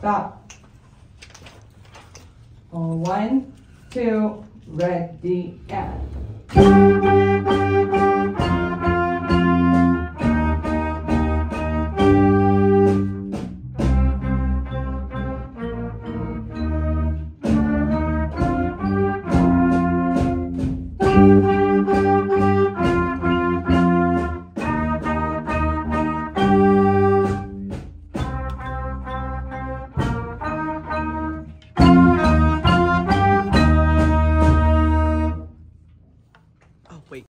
Stop. Oh, one, two, ready, and. thank you Oh, wait.